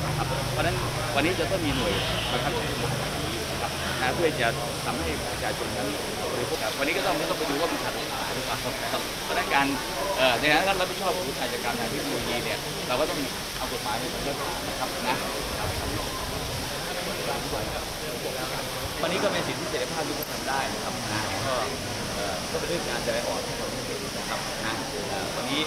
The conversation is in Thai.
แล้วนะครับ เพราะฉะนั้นวันนี้จะต้องมีหน่วยมาทคับใช้กฎหมายนะครับนะเพื่อจะทำให้ประชาชนนั้นบริโภคครับวันนี้ก็ต้องต้องไปดูว่ามันขัดกฎหมายหรือเปล่าครับเพราะฉะนั้นการเอ่อในฐานะรับผิดชอบของอาชญากรรทางเทคโนโลยีเนี่ยเราก็ต้องเอากฎหมายมาเป็นเรื่องนะครับนะวันนี้ก็เป็นสิทธิเสรีภาพที่ทุกคนทำได้นะครับนะก็เอ่อก็เป็นเรื่องการแสดออกนนะครับนะวันนี้